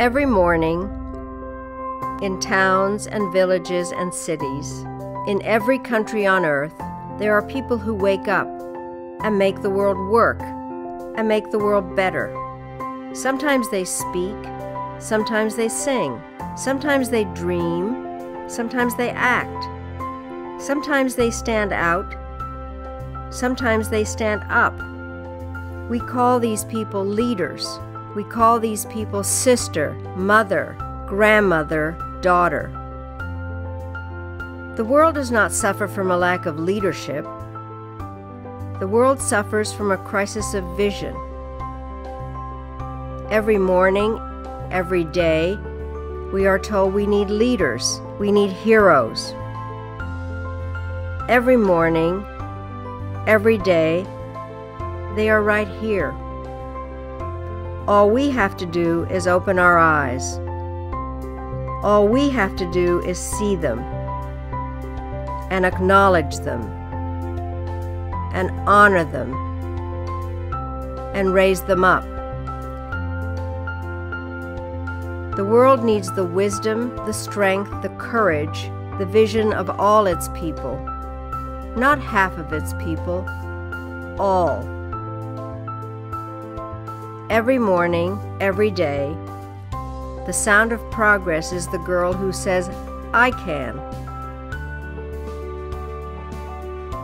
Every morning, in towns and villages and cities, in every country on earth, there are people who wake up and make the world work and make the world better. Sometimes they speak, sometimes they sing, sometimes they dream, sometimes they act, sometimes they stand out, sometimes they stand up. We call these people leaders. We call these people sister, mother, grandmother, daughter. The world does not suffer from a lack of leadership. The world suffers from a crisis of vision. Every morning, every day, we are told we need leaders, we need heroes. Every morning, every day, they are right here. All we have to do is open our eyes. All we have to do is see them and acknowledge them and honor them and raise them up. The world needs the wisdom, the strength, the courage, the vision of all its people, not half of its people, all. Every morning, every day, the sound of progress is the girl who says, I can.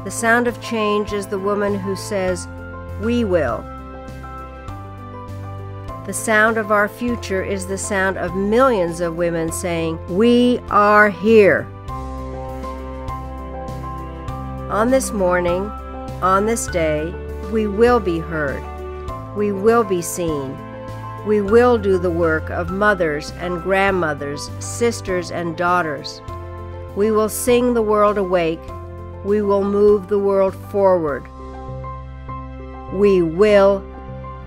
The sound of change is the woman who says, We will. The sound of our future is the sound of millions of women saying, We are here. On this morning, on this day, we will be heard. We will be seen. We will do the work of mothers and grandmothers, sisters and daughters. We will sing the world awake. We will move the world forward. We will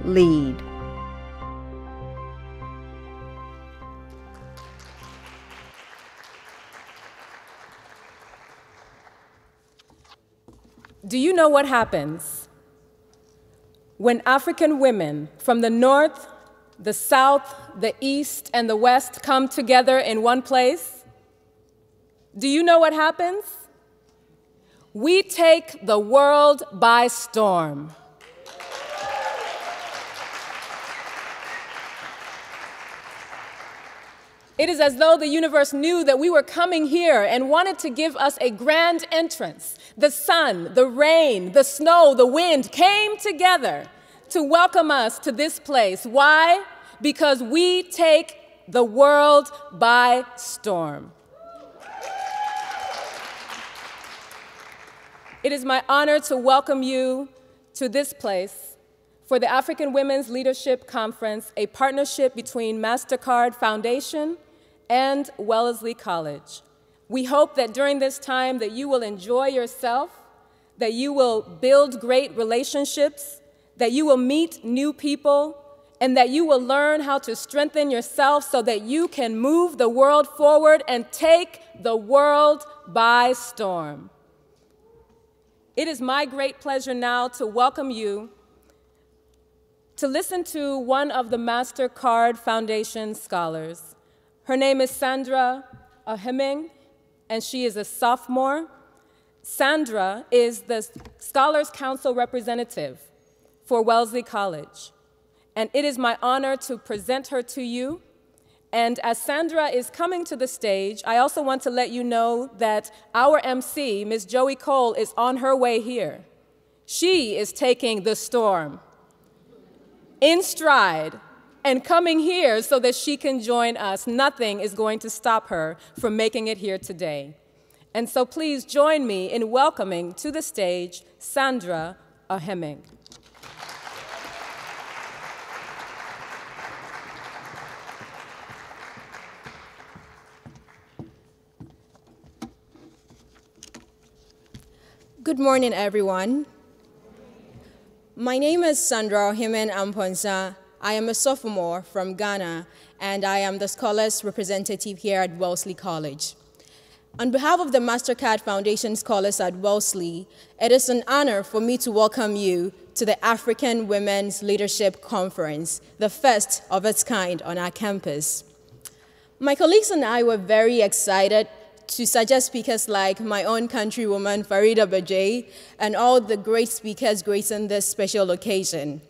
lead. Do you know what happens when African women from the North, the South, the East, and the West come together in one place? Do you know what happens? We take the world by storm. It is as though the universe knew that we were coming here and wanted to give us a grand entrance. The sun, the rain, the snow, the wind came together to welcome us to this place. Why? Because we take the world by storm. It is my honor to welcome you to this place for the African Women's Leadership Conference, a partnership between MasterCard Foundation and Wellesley College. We hope that during this time that you will enjoy yourself, that you will build great relationships, that you will meet new people, and that you will learn how to strengthen yourself so that you can move the world forward and take the world by storm. It is my great pleasure now to welcome you to listen to one of the MasterCard Foundation scholars. Her name is Sandra Ahiming, and she is a sophomore. Sandra is the Scholars Council representative for Wellesley College, and it is my honor to present her to you. And as Sandra is coming to the stage, I also want to let you know that our MC, Ms. Joey Cole, is on her way here. She is taking the storm in stride and coming here so that she can join us. Nothing is going to stop her from making it here today. And so please join me in welcoming to the stage Sandra Ahiming. Good morning, everyone. My name is Sandra Ohimen Amponza. I am a sophomore from Ghana, and I am the scholars representative here at Wellesley College. On behalf of the MasterCard Foundation Scholars at Wellesley, it is an honor for me to welcome you to the African Women's Leadership Conference, the first of its kind on our campus. My colleagues and I were very excited to suggest speakers like my own countrywoman Farida Bedwei and all the great speakers gracing this special occasion.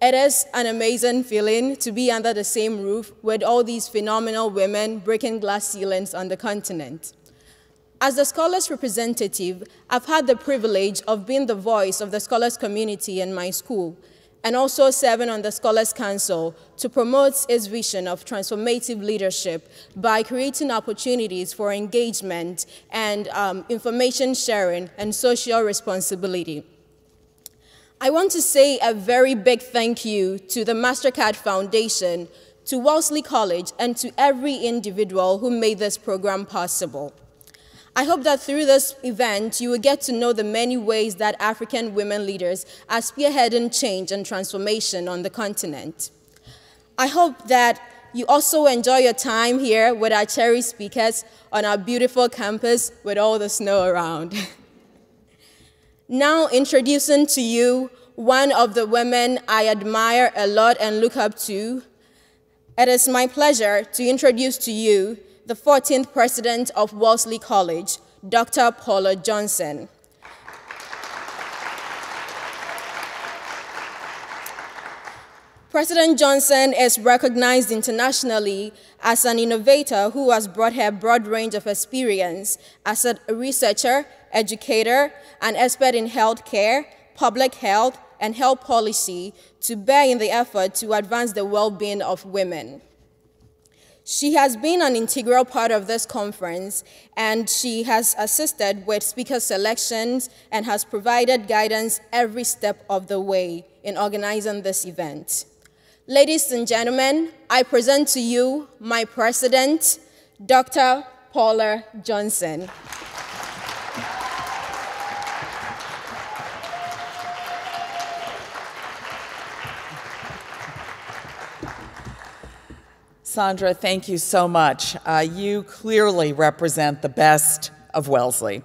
It is an amazing feeling to be under the same roof with all these phenomenal women breaking glass ceilings on the continent. As the scholars representative, I've had the privilege of being the voice of the scholars community in my school and also serving on the Scholars Council to promote its vision of transformative leadership by creating opportunities for engagement and um, information sharing and social responsibility. I want to say a very big thank you to the MasterCard Foundation, to Wellesley College, and to every individual who made this program possible. I hope that through this event, you will get to know the many ways that African women leaders are spearheading change and transformation on the continent. I hope that you also enjoy your time here with our cherry speakers on our beautiful campus with all the snow around. now, introducing to you one of the women I admire a lot and look up to, it is my pleasure to introduce to you the 14th president of Wellesley College, Dr. Paula Johnson. President Johnson is recognized internationally as an innovator who has brought her broad range of experience as a researcher, educator, and expert in healthcare, public health, and health policy to bear in the effort to advance the well-being of women. She has been an integral part of this conference, and she has assisted with speaker selections and has provided guidance every step of the way in organizing this event. Ladies and gentlemen, I present to you my president, Dr. Paula Johnson. Sandra, thank you so much. Uh, you clearly represent the best of Wellesley.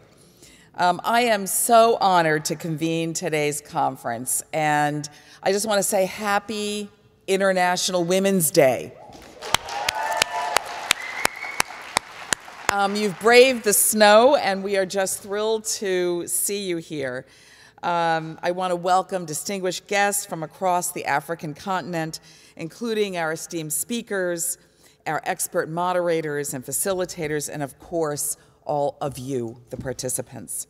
Um, I am so honored to convene today's conference, and I just want to say happy International Women's Day. Um, you've braved the snow, and we are just thrilled to see you here. Um, I want to welcome distinguished guests from across the African continent including our esteemed speakers, our expert moderators and facilitators, and of course, all of you, the participants.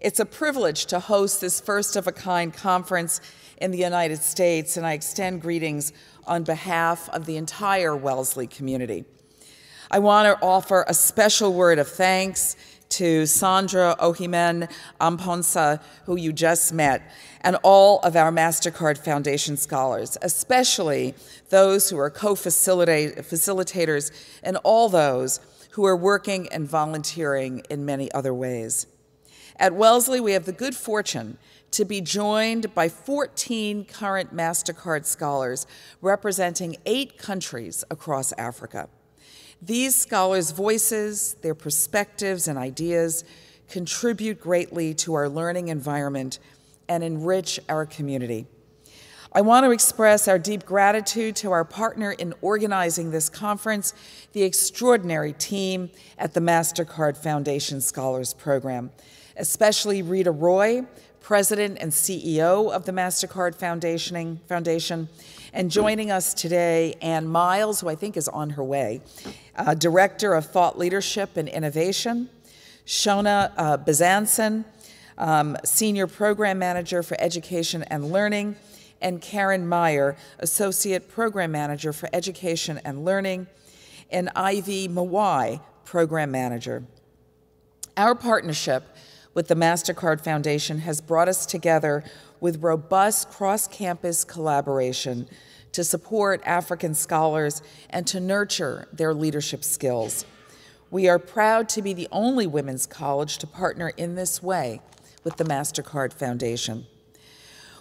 It's a privilege to host this first of a kind conference in the United States, and I extend greetings on behalf of the entire Wellesley community. I want to offer a special word of thanks to Sandra Ohimen Amponsa, who you just met, and all of our MasterCard Foundation scholars, especially those who are co-facilitators and all those who are working and volunteering in many other ways. At Wellesley, we have the good fortune to be joined by 14 current MasterCard scholars representing eight countries across Africa. These scholars' voices, their perspectives, and ideas contribute greatly to our learning environment and enrich our community. I want to express our deep gratitude to our partner in organizing this conference, the extraordinary team at the MasterCard Foundation Scholars Program, especially Reeta Roy, President and CEO of the MasterCard Foundation, Foundation and joining us today, Ann Miles, who I think is on her way, uh, Director of Thought Leadership and Innovation, Shona uh, Bezanson, um, Senior Program Manager for Education and Learning, and Karen Meyer, Associate Program Manager for Education and Learning, and Ivy Mawai, Program Manager. Our partnership with the MasterCard Foundation has brought us together with robust cross-campus collaboration to support African scholars and to nurture their leadership skills. We are proud to be the only women's college to partner in this way with the MasterCard Foundation.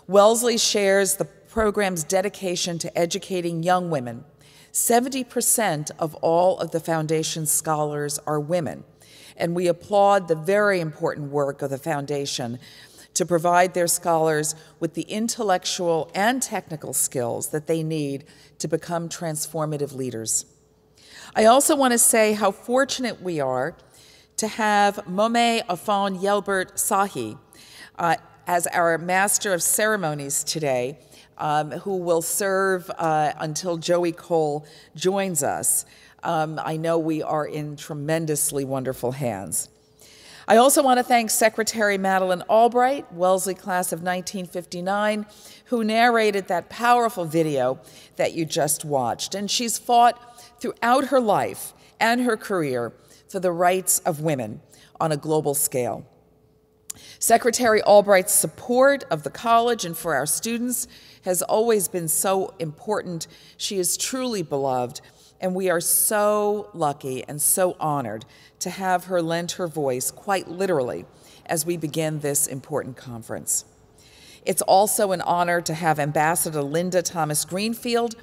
Wellesley shares the program's dedication to educating young women. 70% of all of the foundation's scholars are women, and we applaud the very important work of the Foundation to provide their scholars with the intellectual and technical skills that they need to become transformative leaders. I also want to say how fortunate we are to have Mome Afon Yelbert Sahi uh, as our Master of Ceremonies today, um, who will serve uh, until Joey Cole joins us. Um, I know we are in tremendously wonderful hands. I also want to thank Secretary Madeleine Albright, Wellesley class of 1959, who narrated that powerful video that you just watched. And she's fought throughout her life and her career for the rights of women on a global scale. Secretary Albright's support of the college and for our students has always been so important. She is truly beloved, and we are so lucky and so honored to have her lend her voice, quite literally, as we begin this important conference. It's also an honor to have Ambassador Linda Thomas Greenfield,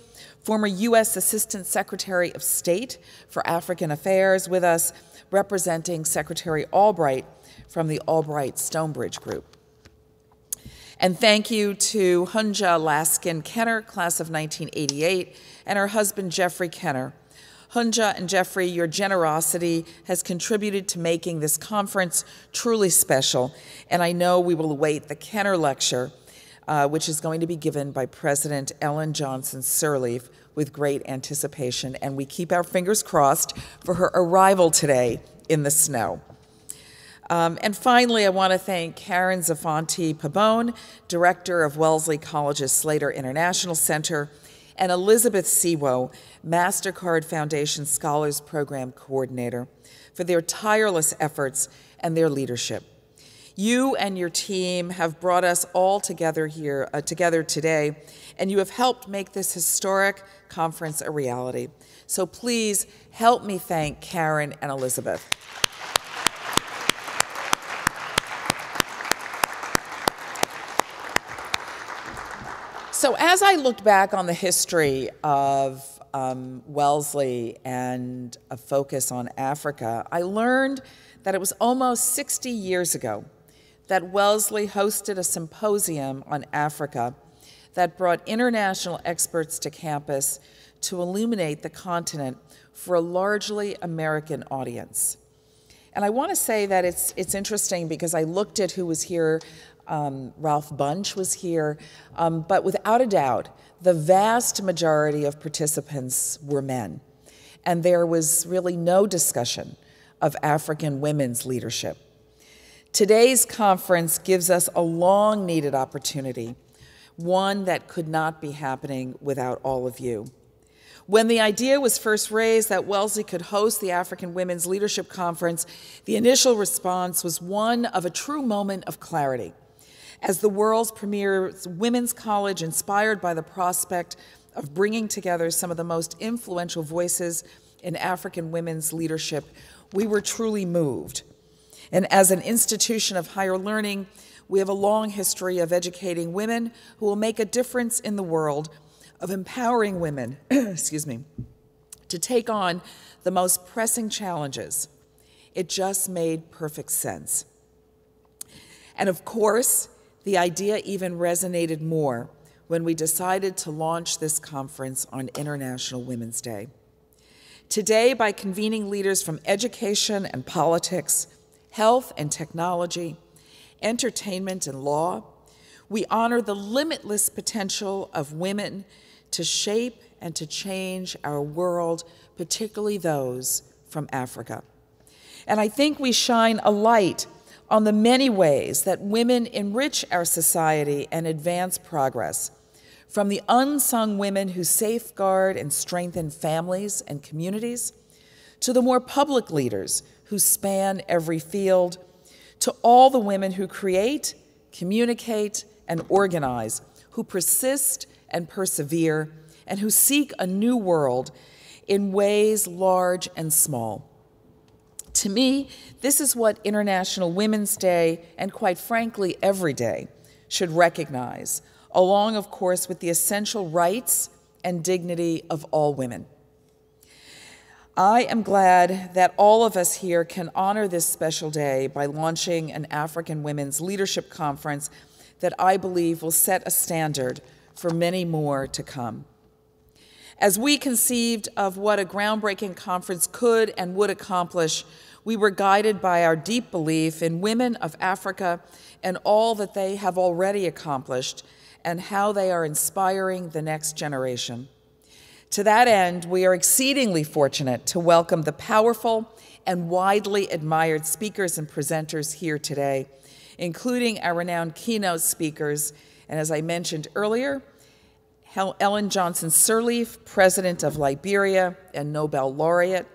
former U.S. Assistant Secretary of State for African Affairs, with us, representing Secretary Albright from the Albright Stonebridge Group. And thank you to Hunja Laskin Kenner, class of 1988, and her husband Jeffrey Kenner. Hunja and Jeffrey, your generosity has contributed to making this conference truly special, and I know we will await the Kenner Lecture, uh, which is going to be given by President Ellen Johnson Sirleaf with great anticipation, and we keep our fingers crossed for her arrival today in the snow. Um, and finally, I want to thank Karen Zafanti Pabon, Director of Wellesley College's Slater International Center, and Elizabeth Siwo, MasterCard Foundation Scholars Program Coordinator, for their tireless efforts and their leadership. You and your team have brought us all together here uh, together today, and you have helped make this historic conference a reality. So please help me thank Karen and Elizabeth. So, as I looked back on the history of um, Wellesley and a focus on Africa, I learned that it was almost 60 years ago that Wellesley hosted a symposium on Africa that brought international experts to campus to illuminate the continent for a largely American audience. And I want to say that it's, it's interesting because I looked at who was here um, Ralph Bunche was here, um, but without a doubt, the vast majority of participants were men. And there was really no discussion of African women's leadership. Today's conference gives us a long needed opportunity, one that could not be happening without all of you. When the idea was first raised that Wellesley could host the African Women's Leadership Conference, the initial response was one of a true moment of clarity as the world's premier women's college, inspired by the prospect of bringing together some of the most influential voices in African women's leadership, we were truly moved. And as an institution of higher learning, we have a long history of educating women who will make a difference in the world, of empowering women, excuse me, to take on the most pressing challenges. It just made perfect sense. And of course, the idea even resonated more when we decided to launch this conference on International Women's Day. Today, by convening leaders from education and politics, health and technology, entertainment and law, we honor the limitless potential of women to shape and to change our world, particularly those from Africa. And I think we shine a light on the many ways that women enrich our society and advance progress, from the unsung women who safeguard and strengthen families and communities, to the more public leaders who span every field, to all the women who create, communicate, and organize, who persist and persevere, and who seek a new world in ways large and small. To me, this is what International Women's Day, and quite frankly, every day, should recognize, along, of course, with the essential rights and dignity of all women. I am glad that all of us here can honor this special day by launching an African Women's Leadership Conference that I believe will set a standard for many more to come. As we conceived of what a groundbreaking conference could and would accomplish, we were guided by our deep belief in women of Africa and all that they have already accomplished and how they are inspiring the next generation. To that end, we are exceedingly fortunate to welcome the powerful and widely admired speakers and presenters here today, including our renowned keynote speakers, and as I mentioned earlier, Ellen Johnson Sirleaf, President of Liberia and Nobel laureate,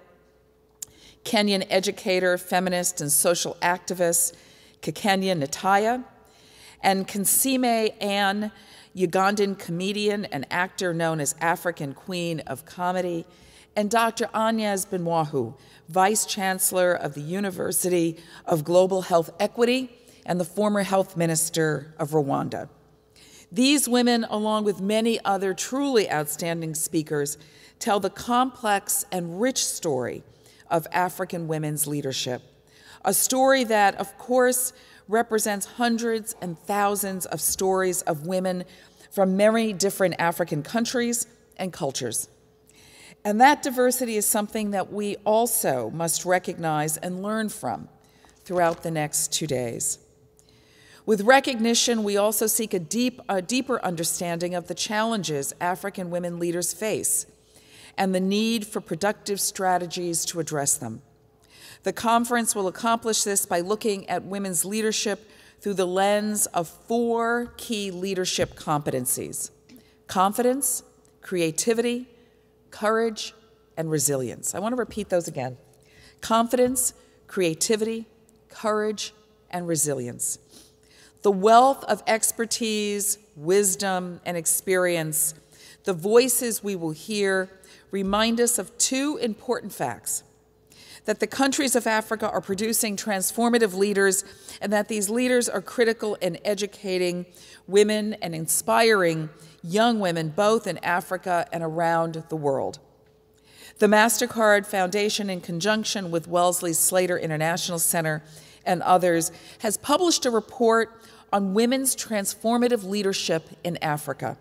Kenyan educator, feminist, and social activist Kakenya Ntaiya, and Kansiime Anne, Ugandan comedian and actor known as African Queen of Comedy, and Dr. Agnes Binagwaho, Vice Chancellor of the University of Global Health Equity and the former Health Minister of Rwanda. These women, along with many other truly outstanding speakers, tell the complex and rich story of African women's leadership. A story that, of course, represents hundreds and thousands of stories of women from many different African countries and cultures. And that diversity is something that we also must recognize and learn from throughout the next two days. With recognition, we also seek a, deep, a deeper understanding of the challenges African women leaders face and the need for productive strategies to address them. The conference will accomplish this by looking at women's leadership through the lens of four key leadership competencies confidence, creativity, courage, and resilience. I want to repeat those again confidence, creativity, courage, and resilience. The wealth of expertise, wisdom, and experience, the voices we will hear, remind us of two important facts that the countries of Africa are producing transformative leaders, and that these leaders are critical in educating women and inspiring young women both in Africa and around the world. The MasterCard Foundation, in conjunction with Wellesley Slater International Center and others, has published a report on women's transformative leadership in Africa.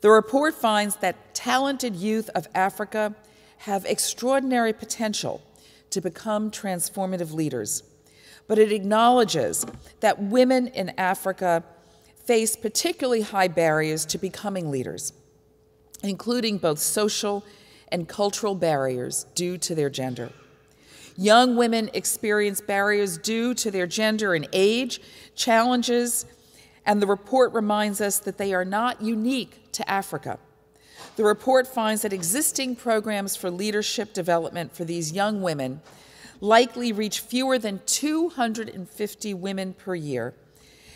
The report finds that talented youth of Africa have extraordinary potential to become transformative leaders, but it acknowledges that women in Africa face particularly high barriers to becoming leaders, including both social and cultural barriers due to their gender. Young women experience barriers due to their gender and age, challenges, and the report reminds us that they are not unique to Africa. The report finds that existing programs for leadership development for these young women likely reach fewer than 250 women per year,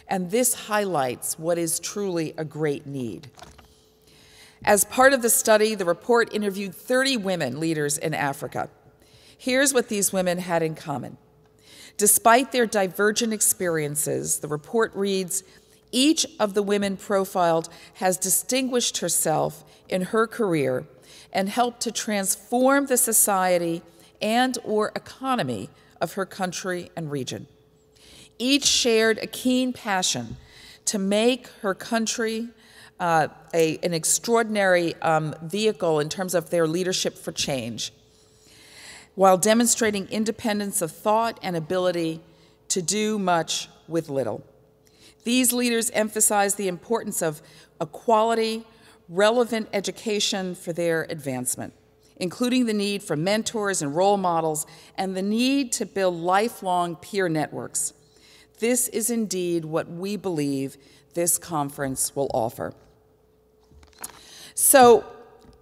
and this highlights what is truly a great need. As part of the study, the report interviewed 30 women leaders in Africa. Here's what these women had in common. Despite their divergent experiences, the report reads each of the women profiled has distinguished herself in her career and helped to transform the society and or economy of her country and region. Each shared a keen passion to make her country uh, a, an extraordinary um, vehicle in terms of their leadership for change while demonstrating independence of thought and ability to do much with little. These leaders emphasize the importance of a quality, relevant education for their advancement, including the need for mentors and role models and the need to build lifelong peer networks. This is indeed what we believe this conference will offer. So,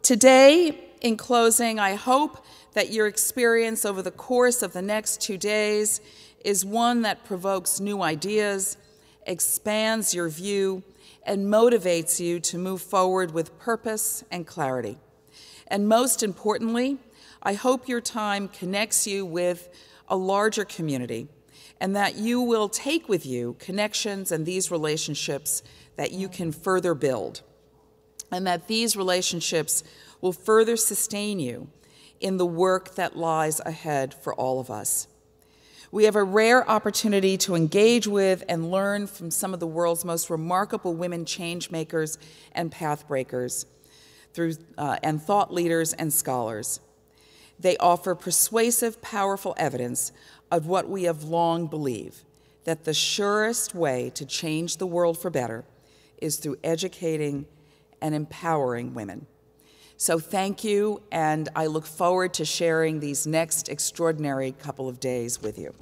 today, in closing, I hope that your experience over the course of the next two days is one that provokes new ideas, expands your view, and motivates you to move forward with purpose and clarity. And most importantly, I hope your time connects you with a larger community and that you will take with you connections and these relationships that you can further build, and that these relationships will further sustain you in the work that lies ahead for all of us. We have a rare opportunity to engage with and learn from some of the world's most remarkable women change makers and path breakers through, uh, and thought leaders and scholars. They offer persuasive, powerful evidence of what we have long believed that the surest way to change the world for better is through educating and empowering women. So thank you, and I look forward to sharing these next extraordinary couple of days with you.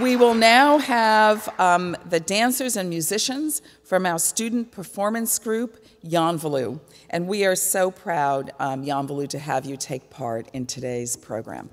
We will now have um, the dancers and musicians from our student performance group, Yanvalou. And we are so proud, um, Yanvalou, to have you take part in today's program.